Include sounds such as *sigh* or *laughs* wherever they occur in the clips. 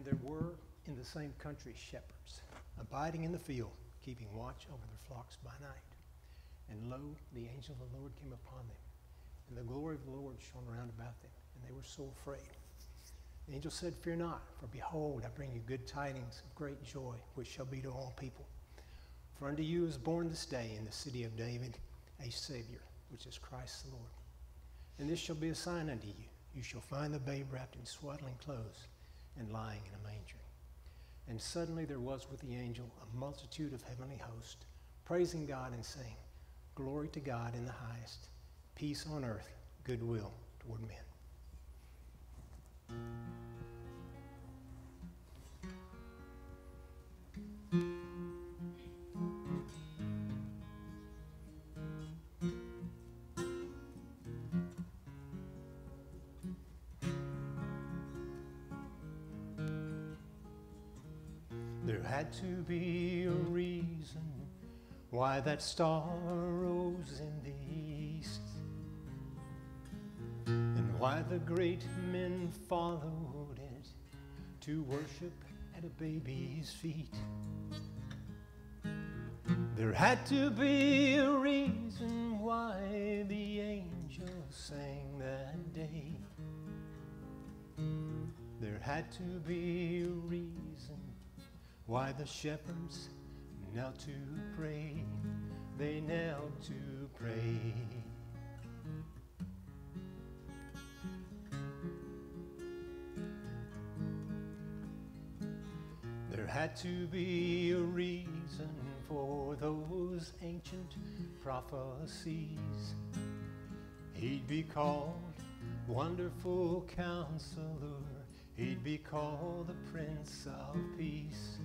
And there were in the same country shepherds, abiding in the field, keeping watch over their flocks by night. And lo, the angel of the Lord came upon them, and the glory of the Lord shone around about them, and they were so afraid. The angel said, Fear not, for behold, I bring you good tidings of great joy, which shall be to all people. For unto you is born this day in the city of David a Savior, which is Christ the Lord. And this shall be a sign unto you. You shall find the babe wrapped in swaddling clothes and lying in a manger. And suddenly there was with the angel a multitude of heavenly hosts, praising God and saying, Glory to God in the highest, peace on earth, goodwill toward men. Had to be a reason why that star rose in the east and why the great men followed it to worship at a baby's feet. There had to be a reason why the angels sang that day. There had to be a reason why the shepherds knelt to pray. They knelt to pray. There had to be a reason for those ancient prophecies. He'd be called Wonderful Counselor. He'd be called the Prince of Peace.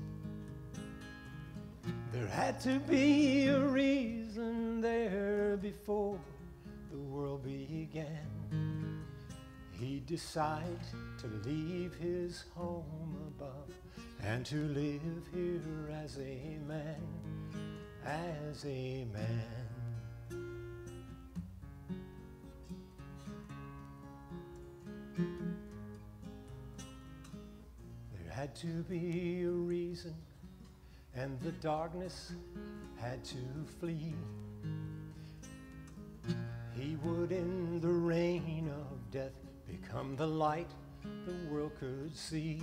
There had to be a reason there before the world began. He decided to leave his home above and to live here as a man, as a man. There had to be a reason, and the darkness had to flee. He would, in the reign of death, become the light the world could see.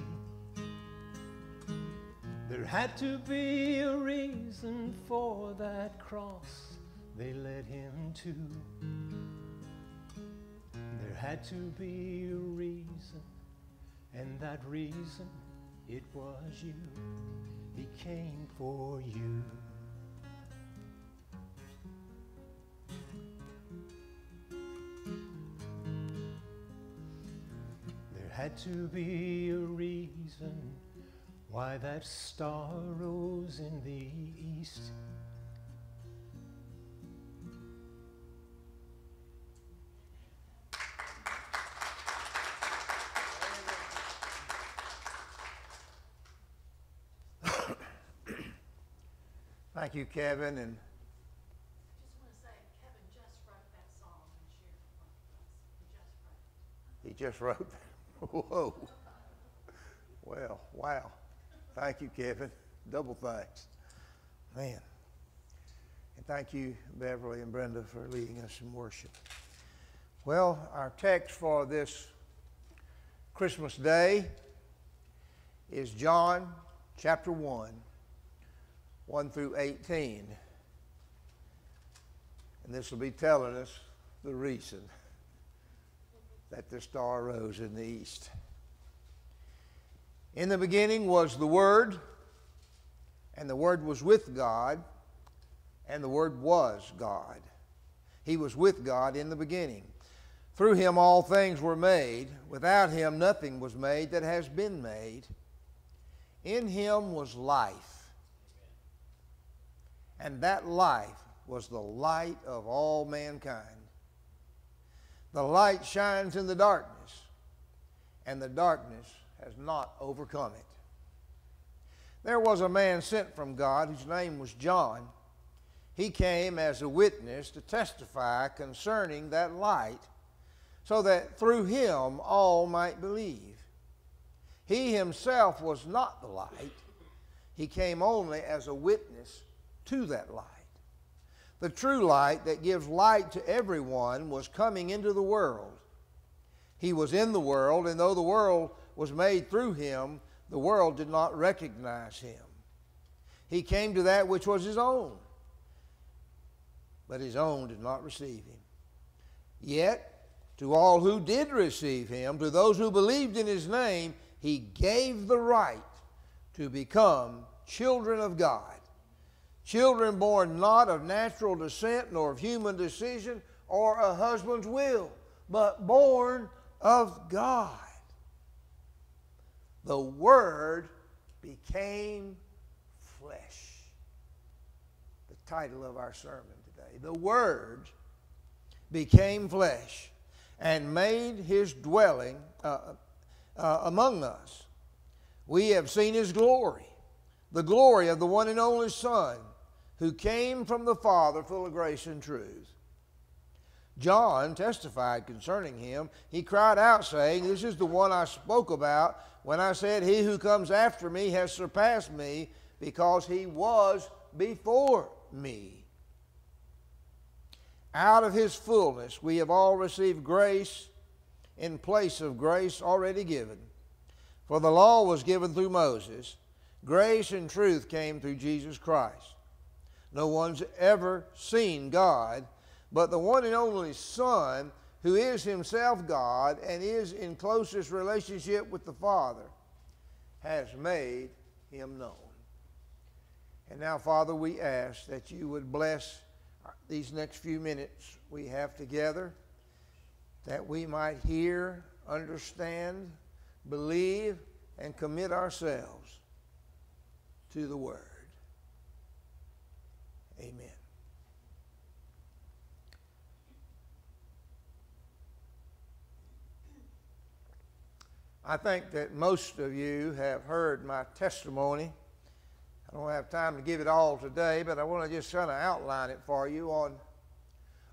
There had to be a reason for that cross they led him to. There had to be a reason, and that reason, it was you. He came for you. There had to be a reason why that star rose in the east. Thank you, Kevin, and Just want to say, Kevin just wrote that song and shared it with us. He just wrote it. he just wrote. Whoa. Well, wow. Thank you, Kevin. Double thanks. Man. And thank you, Beverly and Brenda, for leading us in worship. Well, our text for this Christmas day is John chapter 1, 1 through 18. And this will be telling us the reason that the star rose in the east. In the beginning was the Word, and the Word was with God, and the Word was God. He was with God in the beginning. Through him all things were made. Without him nothing was made that has been made. In him was life. And that life was the light of all mankind. The light shines in the darkness, and the darkness has not overcome it. There was a man sent from God whose name was John. He came as a witness to testify concerning that light, so that through him all might believe. He himself was not the light, he came only as a witness to that light. The true light that gives light to everyone was coming into the world. He was in the world, and though the world was made through him, the world did not recognize him. He came to that which was his own, but his own did not receive him. Yet, to all who did receive him, to those who believed in his name, he gave the right to become children of God. Children born not of natural descent, nor of human decision, or a husband's will, but born of God. The Word became flesh. The title of our sermon today. The Word became flesh and made his dwelling uh, uh, among us. We have seen his glory, the glory of the one and only Son who came from the Father full of grace and truth. John testified concerning him. He cried out, saying, This is the one I spoke about when I said, He who comes after me has surpassed me because he was before me. Out of his fullness we have all received grace in place of grace already given. For the law was given through Moses, grace and truth came through Jesus Christ. No one's ever seen God, but the one and only Son, who is himself God and is in closest relationship with the Father, has made him known. And now, Father, we ask that you would bless these next few minutes we have together, that we might hear, understand, believe, and commit ourselves to the Word. Amen. I think that most of you have heard my testimony. I don't have time to give it all today, but I want to just kind of outline it for you. On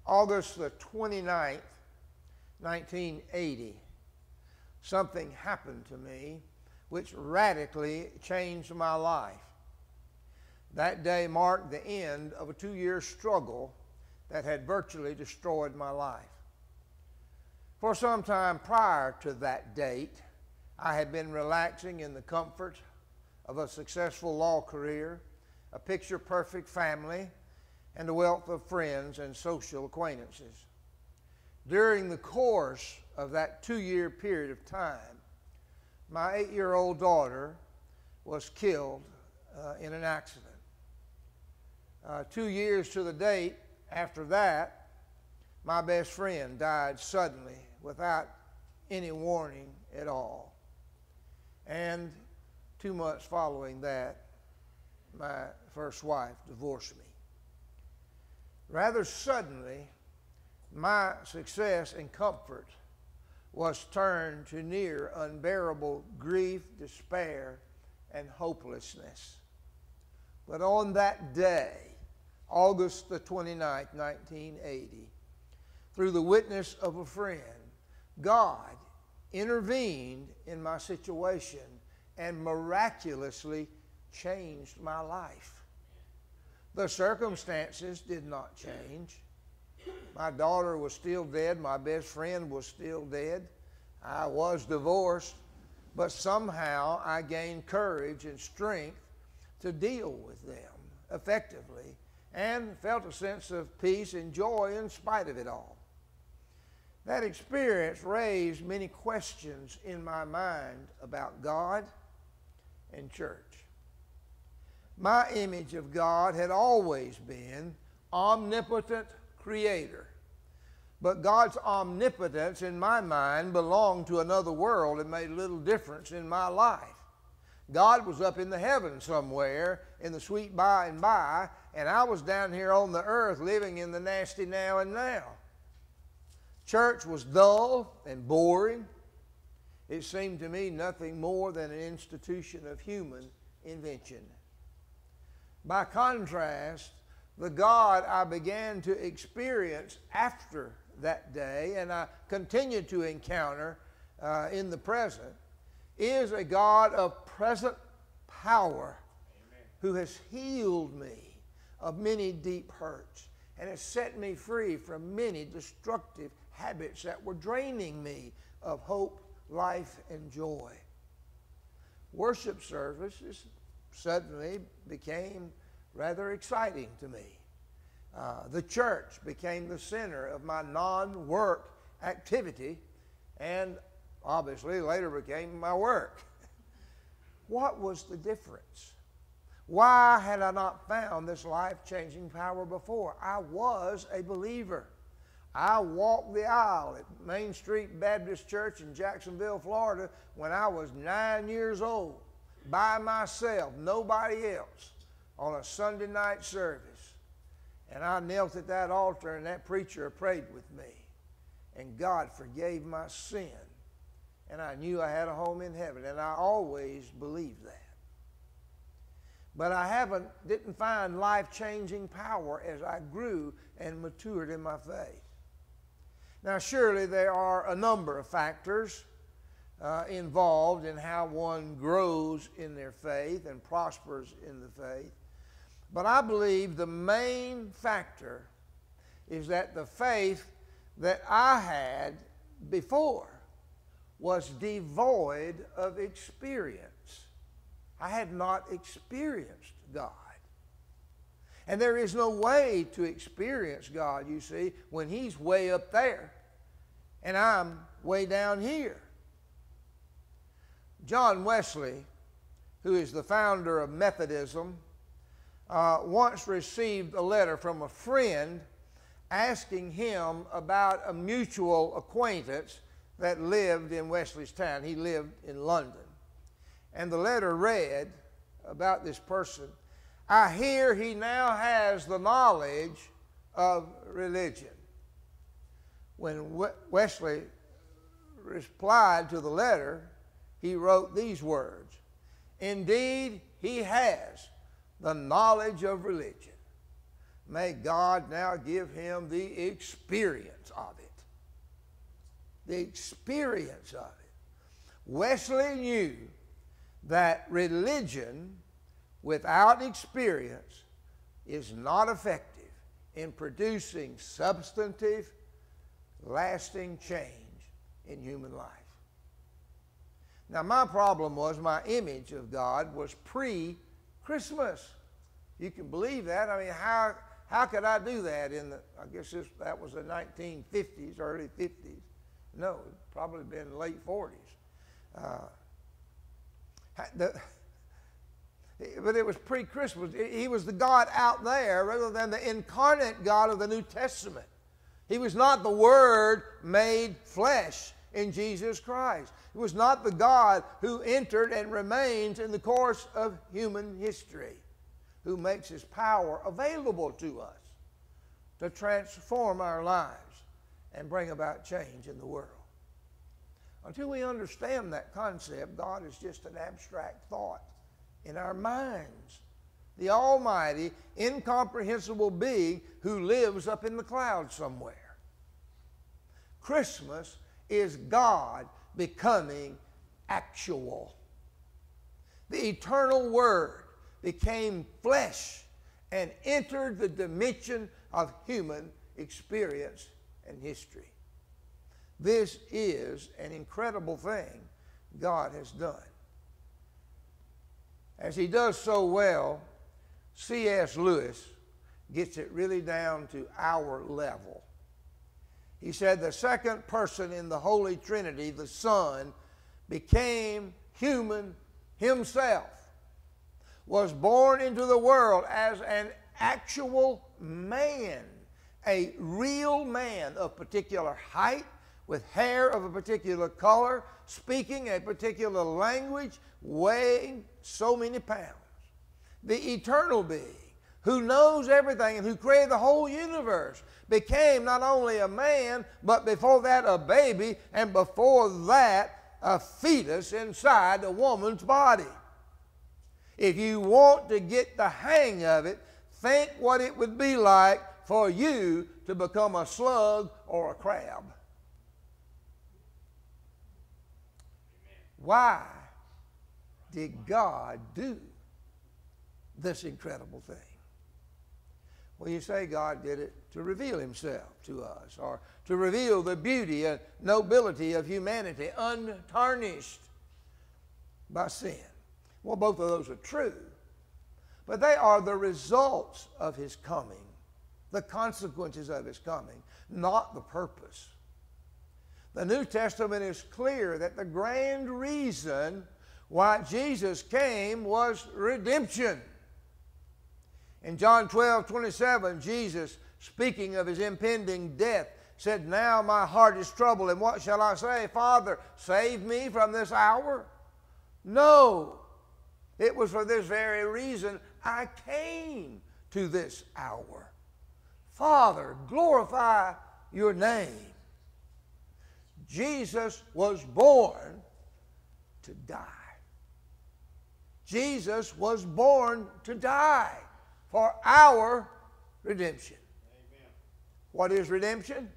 August the 29th, 1980, something happened to me which radically changed my life. That day marked the end of a two year struggle that had virtually destroyed my life. For some time prior to that date, I had been relaxing in the comfort of a successful law career, a picture perfect family, and a wealth of friends and social acquaintances. During the course of that two year period of time, my eight year old daughter was killed uh, in an accident. Uh, two years to the date after that, my best friend died suddenly without any warning at all. And two months following that, my first wife divorced me. Rather suddenly, my success and comfort was turned to near unbearable grief, despair, and hopelessness. But on that day, August the 29th, 1980, through the witness of a friend, God intervened in my situation and miraculously changed my life. The circumstances did not change. My daughter was still dead. My best friend was still dead. I was divorced. But somehow I gained courage and strength to deal with them effectively and felt a sense of peace and joy in spite of it all. That experience raised many questions in my mind about God and church. My image of God had always been omnipotent creator. But God's omnipotence in my mind belonged to another world and made little difference in my life. God was up in the heavens somewhere in the sweet by and by, and I was down here on the earth living in the nasty now and now. Church was dull and boring. It seemed to me nothing more than an institution of human invention. By contrast, the God I began to experience after that day and I continue to encounter uh, in the present is a God of present power who has healed me of many deep hurts and has set me free from many destructive habits that were draining me of hope, life, and joy. Worship services suddenly became rather exciting to me. Uh, the church became the center of my non work activity and obviously later became my work. *laughs* what was the difference? Why had I not found this life changing power before? I was a believer. I walked the aisle at Main Street Baptist Church in Jacksonville, Florida, when I was nine years old, by myself, nobody else, on a Sunday night service. And I knelt at that altar, and that preacher prayed with me. And God forgave my sin. And I knew I had a home in heaven, and I always believed that. But I haven't, didn't find life changing power as I grew and matured in my faith. Now, surely there are a number of factors uh, involved in how one grows in their faith and prospers in the faith. But I believe the main factor is that the faith that I had before was devoid of experience. I had not experienced God. And there is no way to experience God, you see, when He's way up there and I'm way down here. John Wesley, who is the founder of Methodism, uh, once received a letter from a friend asking him about a mutual acquaintance that lived in Wesley's town. He lived in London. And the letter read about this person I hear he now has the knowledge of religion. When Wesley replied to the letter, he wrote these words Indeed, he has the knowledge of religion. May God now give him the experience of it. The experience of it. Wesley knew that religion without experience is not effective in producing substantive, lasting change in human life. Now, my problem was my image of God was pre Christmas. You can believe that. I mean, how, how could I do that in the, I guess this, that was the 1950s, early 50s. No, probably been late 40s. Uh, the, *laughs* but it was pre Christmas. He was the God out there rather than the incarnate God of the New Testament. He was not the Word made flesh in Jesus Christ. It was not the God who entered and remains in the course of human history, who makes his power available to us to transform our lives and bring about change in the world. Until we understand that concept, God is just an abstract thought in our minds. The Almighty, incomprehensible being who lives up in the clouds somewhere. Christmas is God becoming actual. The eternal Word became flesh and entered the dimension of human experience and history. This is an incredible thing God has done. As he does so well, C.S. Lewis gets it really down to our level. He said the second person in the Holy Trinity, the Son, became human himself, was born into the world as an actual man, a real man of particular height, with hair of a particular color, speaking a particular language, weighing so many pounds. The eternal being who knows everything and who created the whole universe became not only a man, but before that a baby, and before that a fetus inside a woman's body. If you want to get the hang of it, think what it would be like for you to become a slug or a crab. Why did God do this incredible thing? Well, you say God did it to reveal himself to us or to reveal the beauty and nobility of humanity untarnished by sin. Well, both of those are true, but they are the results of his coming, the consequences of his coming, not the purpose. The New Testament is clear that the grand reason why Jesus came was redemption. In John 12, 27, Jesus, speaking of his impending death, said, Now my heart is troubled, and what shall I say? Father, save me from this hour? No. It was for this very reason I came to this hour. Father, glorify your name. Jesus was born to die. Jesus was born to die for our redemption. Amen. What is redemption?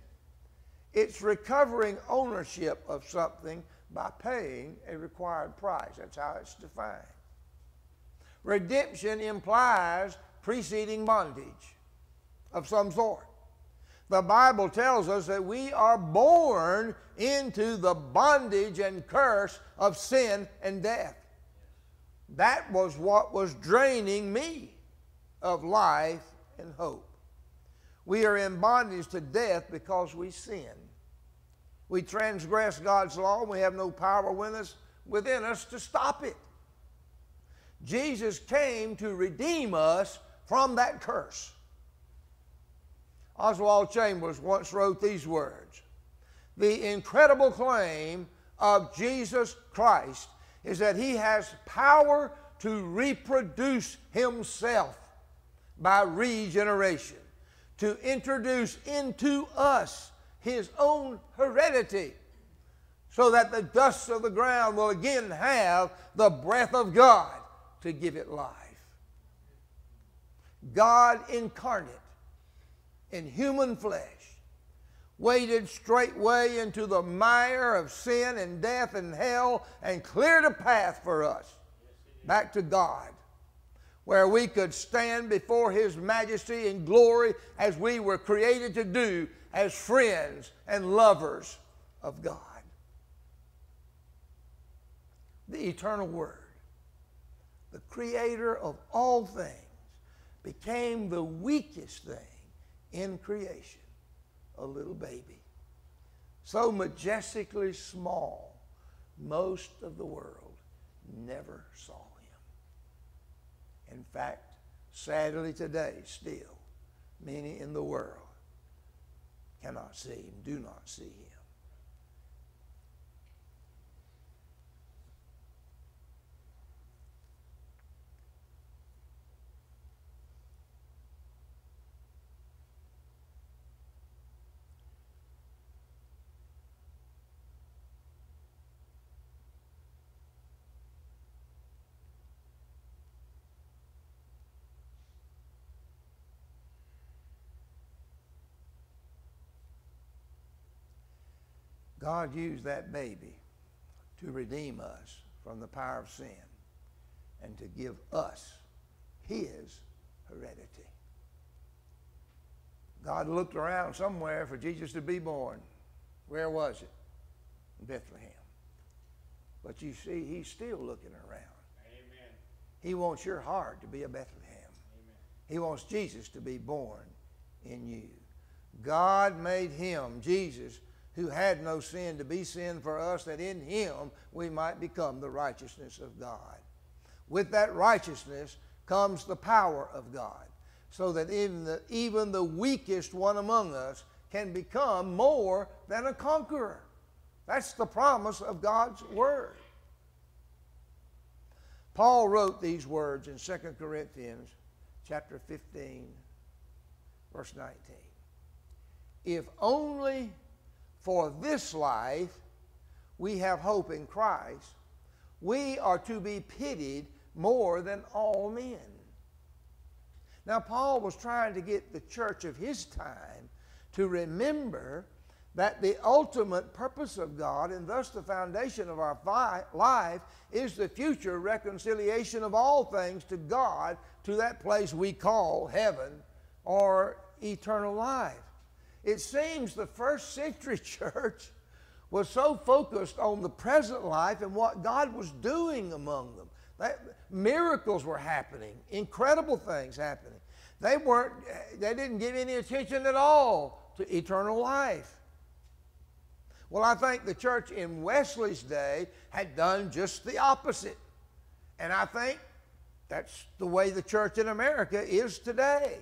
It's recovering ownership of something by paying a required price. That's how it's defined. Redemption implies preceding bondage of some sort. The Bible tells us that we are born into the bondage and curse of sin and death. That was what was draining me of life and hope. We are in bondage to death because we sin. We transgress God's law we have no power within us to stop it. Jesus came to redeem us from that curse. Oswald Chambers once wrote these words The incredible claim of Jesus Christ is that he has power to reproduce himself by regeneration, to introduce into us his own heredity, so that the dust of the ground will again have the breath of God to give it life. God incarnate in human flesh waded straightway into the mire of sin and death and hell and cleared a path for us back to God where we could stand before His majesty and glory as we were created to do as friends and lovers of God. The eternal Word, the creator of all things, became the weakest thing in creation a little baby. So majestically small, most of the world never saw him. In fact, sadly today, still, many in the world cannot see him, do not see him. God used that baby to redeem us from the power of sin and to give us his heredity. God looked around somewhere for Jesus to be born. Where was it? In Bethlehem. But you see, he's still looking around. Amen. He wants your heart to be a Bethlehem. Amen. He wants Jesus to be born in you. God made him, Jesus, who had no sin to be sin for us, that in him we might become the righteousness of God. With that righteousness comes the power of God, so that even the, even the weakest one among us can become more than a conqueror. That's the promise of God's Word. Paul wrote these words in 2 Corinthians chapter 15, verse 19. If only for this life we have hope in Christ, we are to be pitied more than all men. Now, Paul was trying to get the church of his time to remember that the ultimate purpose of God and thus the foundation of our life is the future reconciliation of all things to God to that place we call heaven or eternal life. It seems the first century *laughs* church was so focused on the present life and what God was doing among them. That, miracles were happening, incredible things happening. They weren't they didn't give any attention at all to eternal life. Well, I think the church in Wesley's day had done just the opposite. And I think that's the way the church in America is today.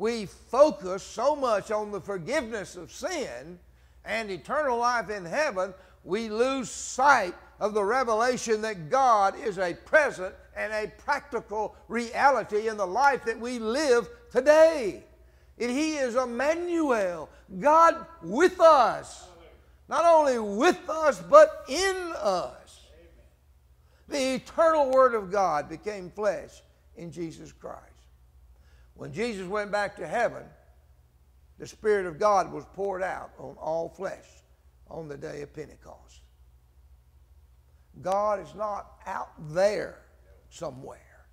We focus so much on the forgiveness of sin and eternal life in heaven, we lose sight of the revelation that God is a present and a practical reality in the life that we live today. And He is Emmanuel, God with us not only with us, but in us. The eternal Word of God became flesh in Jesus Christ. When Jesus went back to heaven, the Spirit of God was poured out on all flesh on the day of Pentecost. God is not out there somewhere.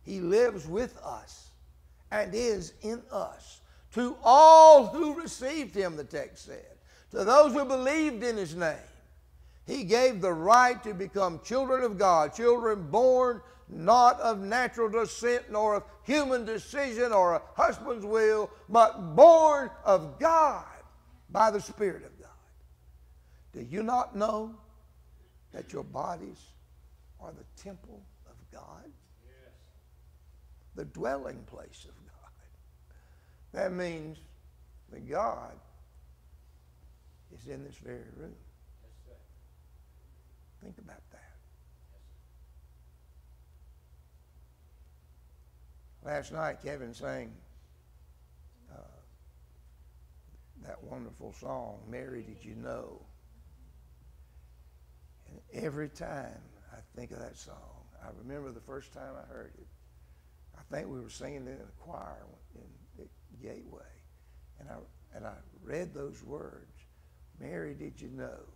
He lives with us and is in us. To all who received him, the text said to those who believed in his name. He gave the right to become children of God, children born not of natural descent nor of human decision or a husband's will, but born of God by the Spirit of God. Do you not know that your bodies are the temple of God? Yes. The dwelling place of God. That means that God is in this very room. Think about that. Last night, Kevin sang uh, that wonderful song, Mary, Did You Know? And every time I think of that song, I remember the first time I heard it. I think we were singing it in a choir in the Gateway. And I, and I read those words. Mary, did you know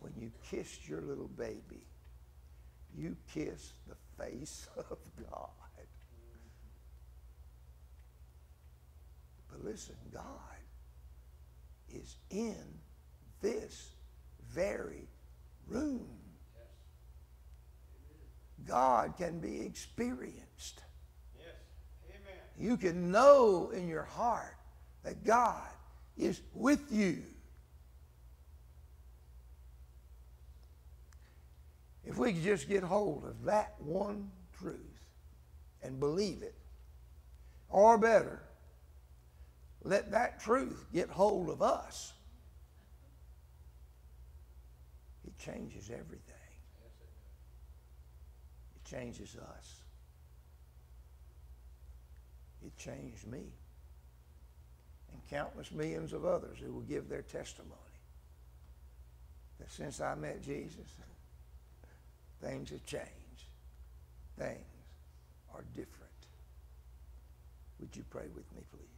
when you kissed your little baby, you kissed the face *laughs* of God? But listen, God is in this very room. God can be experienced. Yes. Amen. You can know in your heart that God is with you. If we could just get hold of that one truth and believe it, or better, let that truth get hold of us, it changes everything. It changes us. It changed me and countless millions of others who will give their testimony that since I met Jesus, Things have changed. Things are different. Would you pray with me, please?